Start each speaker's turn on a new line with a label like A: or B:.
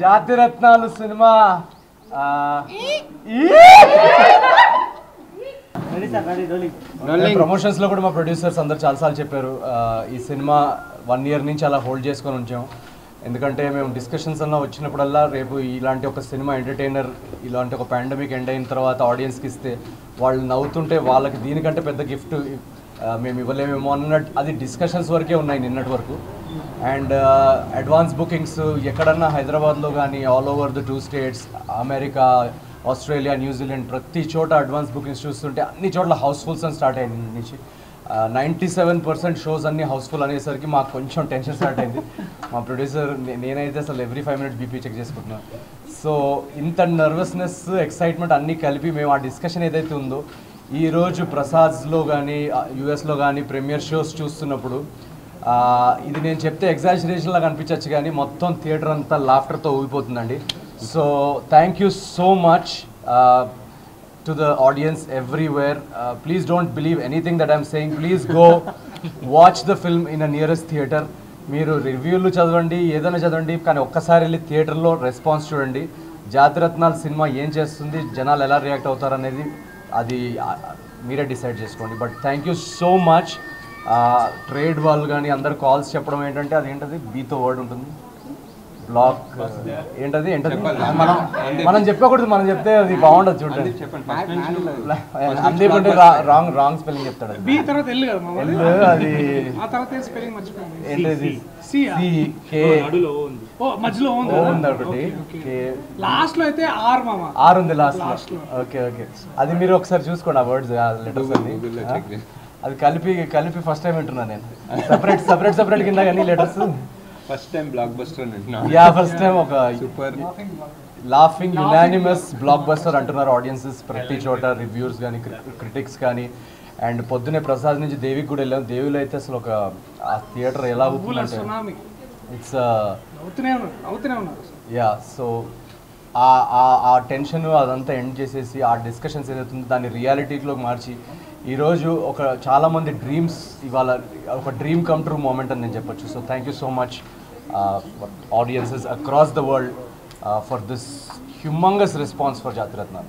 A: జాతిరత్నాలు cinema ఆ, ఈ! ప్రమోషన్స్లో కూడా మా ప్రొడ్యూసర్స్ అందరు చాలాసార్లు చెప్పారు ఈ సినిమా వన్ ఇయర్ నుంచి అలా హోల్డ్ చేసుకొని ఉంచాం. ఎందుకంటే మేము డిస్కషన్స్ అన్న వచ్చినప్పుడల్లా రేపు ఇలాంటి ఒక సినిమా ఎంటర్టైనర్ ఇలాంటి ఒక పాండమిక్ ఎండ్ అయిన తర్వాత ఆడియన్స్కి ఇస్తే వాళ్ళు నవ్వుతుంటే వాళ్ళకి దీనికంటే పెద్ద గిఫ్ట్ మేము ఇవ్వలేమేమో అన్నట్టు అది డిస్కషన్స్ వరకే ఉన్నాయి నిన్నటి వరకు. అండ్ అడ్వాన్స్ బుకింగ్స్ ఎక్కడన్నా హైదరాబాద్లో కానీ all over the two states America Australia New Zealand ప్రతి చోట అడ్వాన్స్ బుకింగ్స్ చూస్తుంటే అన్ని చోట్ల హౌస్ఫుల్స్ అని స్టార్ట్ అయింది నుంచి. నైంటీ సెవెన్ పర్సెంట్ షోస్ అన్ని హౌస్ఫుల్ అనేసరికి మాకు కొంచెం టెన్షన్ స్టార్ట్ అయింది. మా ప్రొడ్యూసర్ నేనైతే అసలు every five minutes BP check చేసుకుంటున్నాను సో ఇంత నర్వస్నెస్ ఎక్సైట్మెంట్ అన్నీ కలిపి మేము ఆ డిస్కషన్ ఏదైతే ఉందో ఈరోజు ప్రసాద్స్లో కానీ యూఎస్లో కానీ ప్రీమియర్ షోస్ చూస్తున్నప్పుడు ఇది నేను చెప్తే ఎగ్జాజరేషన్లాగా అనిపించవచ్చు కానీ మొత్తం థియేటర్ అంతా లాఫ్టర్తో ఊగిపోతుందండి. So thank you so much to the audience everywhere please don't believe anything that I'm saying please go watch the film in a nearest theatre మీరు రివ్యూలు చదవండి ఏదైనా చదవండి కానీ ఒక్కసారి వెళ్ళి థియేటర్లో రెస్పాన్స్ చూడండి. జాతిరత్నాలు సినిమా ఏం చేస్తుంది జనాలు ఎలా రియాక్ట్ అవుతారు అనేది అది మీరే డిసైడ్ చేసుకోండి. But thank you so much trade వాళ్ళు కానీ అందరు కాల్స్ చెప్పడం ఏంటంటే అది ఏంటది బీతో వర్డ్ ఉంటుంది. బ్లాక్ ఏంటది? ఏంటది? మనం మనం చెప్పకూడదు మనం చెప్తే అది బాగుండదు చూడండి అంటే రాంగ్ రాంగ్ స్పెల్లింగ్ చెప్తాడు అది.
B: బి తర్వాత ఎల్లు కదా మామ
A: ఎల్ అది
B: ఆ తర్వాత ఏ స్పెల్లింగ్
A: ఏంటది?
B: సి
A: సి కే
B: ఓ మధ్యలో ఉంది?
A: ఉంది ఒకటి. కే
B: లాస్ట్లో అయితే ఆర్ మామ.
A: ఆర్ ఉంది
B: లాస్ట్లో.
A: ఓకే ఓకే అది మీరు ఒకసారి చూసుకోండి ఆ వర్డ్స్ లెటర్స్ అన్ని. ఆ? అది కలిపి కలిపి ఫస్ట్ టైం వింటున్నా నేను. సపరేట్ సపరేట్ సపరేట్ కింద కానీ
C: letters first time blockbuster
A: yeah first time ఒక
C: super
A: laughing unanimous blockbuster అంటున్నారు ఆడియన్సెస్ ప్రతి చోట రివ్యూస్ కానీ క్రిటిక్స్ కానీ అండ్ పొద్దునే ప్రసాద్ నుంచి దేవికి కూడా వెళ్ళాం. దేవిలో అయితే అసలు ఒక ఆ థియేటర్ ఎలా అవుతుందంటే ఇట్స్ యా సో ఆ ఆ- ఆ టెన్షన్ అదంతా ఎండ్ చేసేసి ఆ డిస్కషన్స్ ఏదైతే ఉందో దాన్ని రియాలిటీలోకి మార్చి ఈరోజు ఒక చాలామంది డ్రీమ్స్ ఇవాళ ఒక డ్రీమ్ కమ్ ట్రూ మూమెంట్ అని నేను చెప్పొచ్చు. So thank you so much Uh, audiences across the world uh, for this humongous response for Jatiratna.